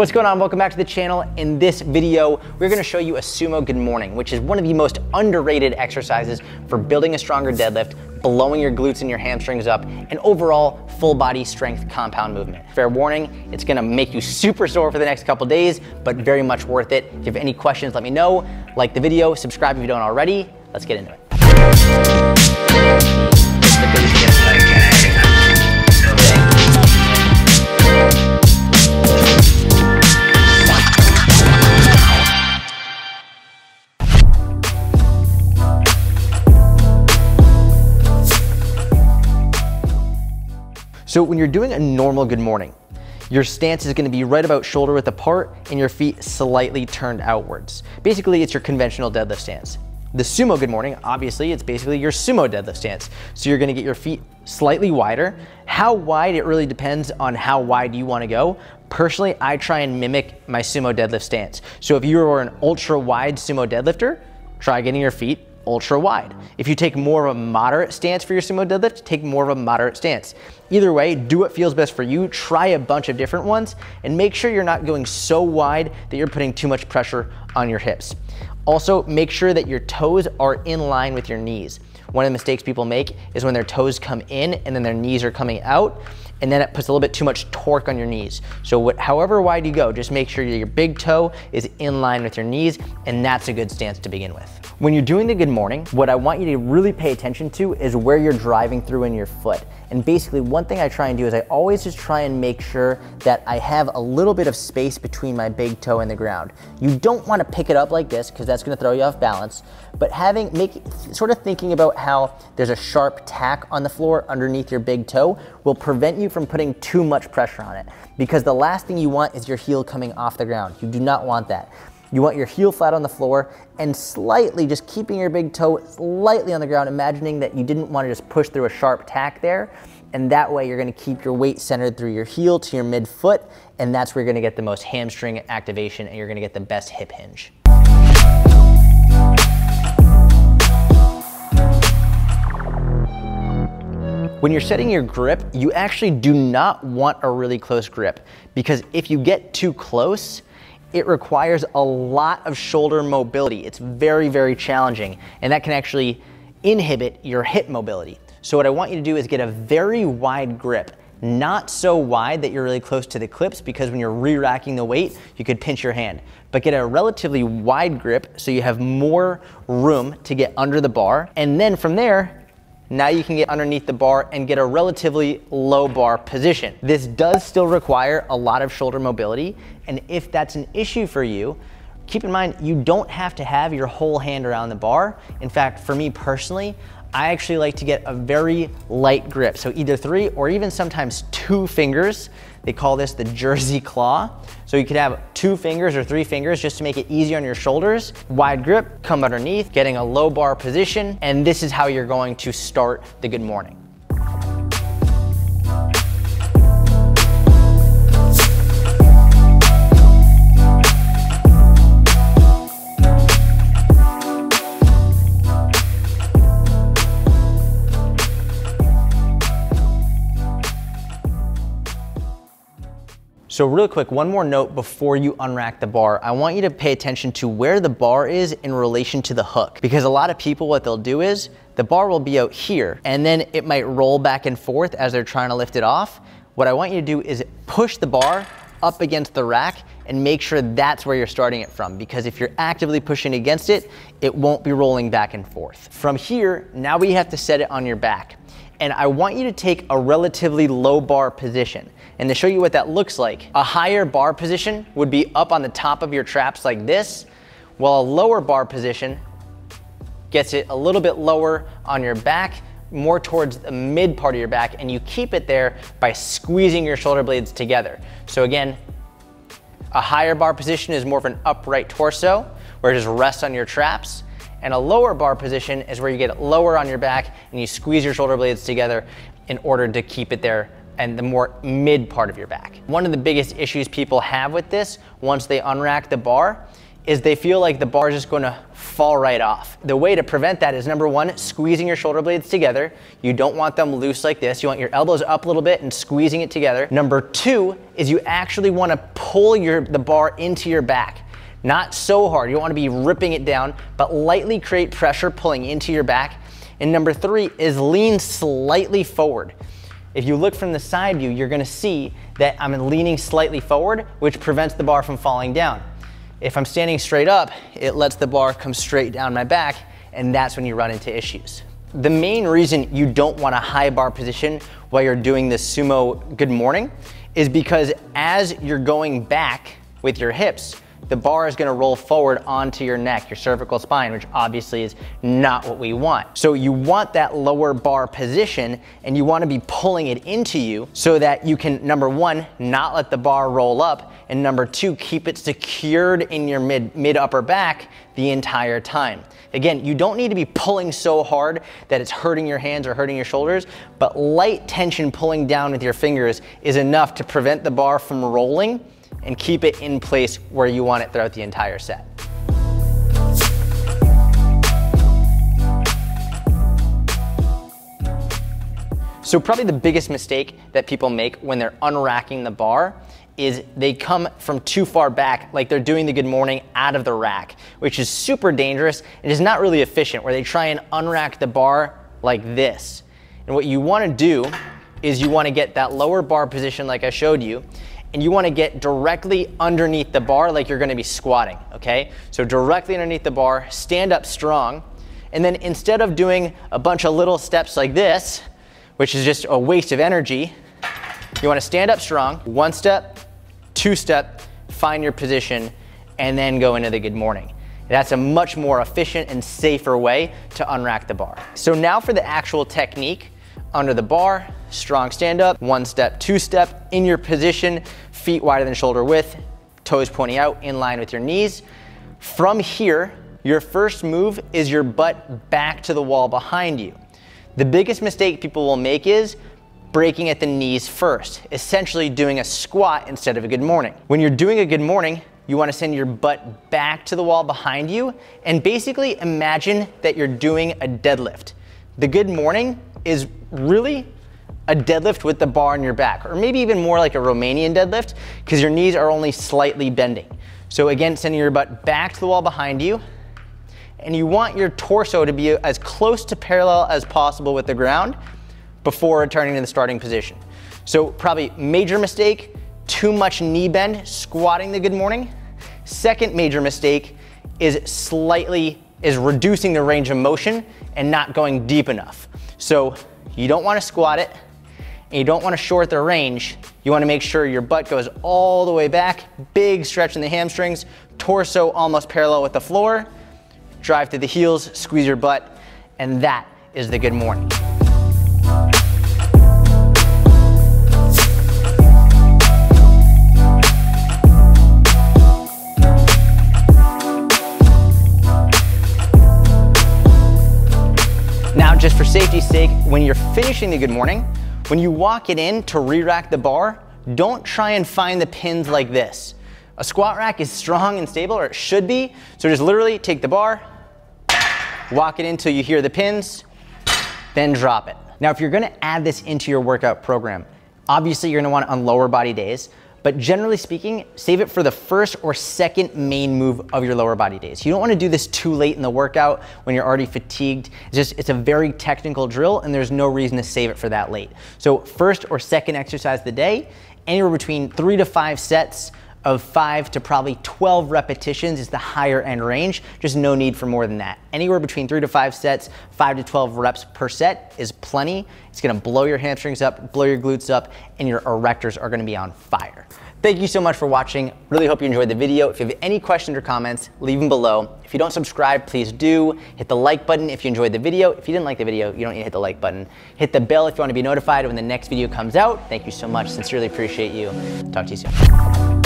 What's going on? Welcome back to the channel. In this video, we're gonna show you a sumo good morning, which is one of the most underrated exercises for building a stronger deadlift, blowing your glutes and your hamstrings up, and overall full body strength compound movement. Fair warning, it's gonna make you super sore for the next couple days, but very much worth it. If you have any questions, let me know. Like the video, subscribe if you don't already. Let's get into it. So when you're doing a normal good morning, your stance is gonna be right about shoulder width apart and your feet slightly turned outwards. Basically, it's your conventional deadlift stance. The sumo good morning, obviously, it's basically your sumo deadlift stance. So you're gonna get your feet slightly wider. How wide, it really depends on how wide you wanna go. Personally, I try and mimic my sumo deadlift stance. So if you are an ultra wide sumo deadlifter, try getting your feet ultra wide. If you take more of a moderate stance for your sumo deadlift, take more of a moderate stance. Either way, do what feels best for you, try a bunch of different ones, and make sure you're not going so wide that you're putting too much pressure on your hips. Also, make sure that your toes are in line with your knees. One of the mistakes people make is when their toes come in and then their knees are coming out, and then it puts a little bit too much torque on your knees. So what, however wide you go, just make sure your big toe is in line with your knees, and that's a good stance to begin with. When you're doing the good morning, what I want you to really pay attention to is where you're driving through in your foot. And basically one thing I try and do is I always just try and make sure that I have a little bit of space between my big toe and the ground. You don't wanna pick it up like this because that's gonna throw you off balance, but having, make, sort of thinking about how there's a sharp tack on the floor underneath your big toe will prevent you from putting too much pressure on it because the last thing you want is your heel coming off the ground. You do not want that. You want your heel flat on the floor and slightly just keeping your big toe slightly on the ground, imagining that you didn't want to just push through a sharp tack there. And that way you're gonna keep your weight centered through your heel to your midfoot, and that's where you're gonna get the most hamstring activation and you're gonna get the best hip hinge. When you're setting your grip, you actually do not want a really close grip because if you get too close, it requires a lot of shoulder mobility. It's very, very challenging, and that can actually inhibit your hip mobility. So what I want you to do is get a very wide grip, not so wide that you're really close to the clips because when you're re-racking the weight, you could pinch your hand, but get a relatively wide grip so you have more room to get under the bar. And then from there, now you can get underneath the bar and get a relatively low bar position. This does still require a lot of shoulder mobility. And if that's an issue for you, keep in mind, you don't have to have your whole hand around the bar. In fact, for me personally, I actually like to get a very light grip. So either three or even sometimes two fingers they call this the jersey claw. So you could have two fingers or three fingers just to make it easier on your shoulders. Wide grip, come underneath, getting a low bar position, and this is how you're going to start the good morning. So real quick, one more note before you unrack the bar. I want you to pay attention to where the bar is in relation to the hook. Because a lot of people, what they'll do is, the bar will be out here, and then it might roll back and forth as they're trying to lift it off. What I want you to do is push the bar up against the rack and make sure that's where you're starting it from because if you're actively pushing against it, it won't be rolling back and forth. From here, now we have to set it on your back. And I want you to take a relatively low bar position. And to show you what that looks like, a higher bar position would be up on the top of your traps like this, while a lower bar position gets it a little bit lower on your back, more towards the mid part of your back, and you keep it there by squeezing your shoulder blades together. So again, a higher bar position is more of an upright torso, where it just rests on your traps, and a lower bar position is where you get it lower on your back and you squeeze your shoulder blades together in order to keep it there and the more mid part of your back. One of the biggest issues people have with this once they unrack the bar is they feel like the bar is just gonna fall right off. The way to prevent that is number one, squeezing your shoulder blades together. You don't want them loose like this. You want your elbows up a little bit and squeezing it together. Number two is you actually wanna pull your, the bar into your back. Not so hard, you don't wanna be ripping it down, but lightly create pressure pulling into your back. And number three is lean slightly forward. If you look from the side view, you're gonna see that I'm leaning slightly forward, which prevents the bar from falling down. If I'm standing straight up, it lets the bar come straight down my back, and that's when you run into issues. The main reason you don't want a high bar position while you're doing the sumo good morning is because as you're going back with your hips, the bar is gonna roll forward onto your neck, your cervical spine, which obviously is not what we want. So you want that lower bar position and you wanna be pulling it into you so that you can, number one, not let the bar roll up, and number two, keep it secured in your mid, mid upper back the entire time. Again, you don't need to be pulling so hard that it's hurting your hands or hurting your shoulders, but light tension pulling down with your fingers is enough to prevent the bar from rolling and keep it in place where you want it throughout the entire set. So probably the biggest mistake that people make when they're unracking the bar is they come from too far back, like they're doing the good morning out of the rack, which is super dangerous and is not really efficient, where they try and unrack the bar like this. And what you wanna do is you wanna get that lower bar position like I showed you, and you wanna get directly underneath the bar like you're gonna be squatting, okay? So directly underneath the bar, stand up strong, and then instead of doing a bunch of little steps like this, which is just a waste of energy, you wanna stand up strong, one step, two step, find your position, and then go into the good morning. That's a much more efficient and safer way to unrack the bar. So now for the actual technique, under the bar, strong stand up, one step, two step, in your position, feet wider than shoulder width, toes pointing out in line with your knees. From here, your first move is your butt back to the wall behind you. The biggest mistake people will make is breaking at the knees first, essentially doing a squat instead of a good morning. When you're doing a good morning, you wanna send your butt back to the wall behind you and basically imagine that you're doing a deadlift. The good morning is really a deadlift with the bar on your back, or maybe even more like a Romanian deadlift, because your knees are only slightly bending. So again, sending your butt back to the wall behind you, and you want your torso to be as close to parallel as possible with the ground before returning to the starting position. So probably major mistake, too much knee bend, squatting the good morning. Second major mistake is slightly, is reducing the range of motion and not going deep enough. So you don't wanna squat it, and you don't wanna short the range. You wanna make sure your butt goes all the way back, big stretch in the hamstrings, torso almost parallel with the floor, drive to the heels, squeeze your butt, and that is the good morning. Now, just for safety's sake, when you're finishing the good morning, when you walk it in to re-rack the bar, don't try and find the pins like this. A squat rack is strong and stable, or it should be, so just literally take the bar, walk it in until you hear the pins, then drop it. Now, if you're gonna add this into your workout program, obviously you're gonna want it on lower body days, but generally speaking, save it for the first or second main move of your lower body days. You don't wanna do this too late in the workout when you're already fatigued. It's just, it's a very technical drill and there's no reason to save it for that late. So first or second exercise of the day, anywhere between three to five sets of five to probably 12 repetitions is the higher end range. Just no need for more than that. Anywhere between three to five sets, five to 12 reps per set is plenty. It's gonna blow your hamstrings up, blow your glutes up, and your erectors are gonna be on fire. Thank you so much for watching. Really hope you enjoyed the video. If you have any questions or comments, leave them below. If you don't subscribe, please do. Hit the like button if you enjoyed the video. If you didn't like the video, you don't need to hit the like button. Hit the bell if you want to be notified when the next video comes out. Thank you so much. Sincerely appreciate you. Talk to you soon.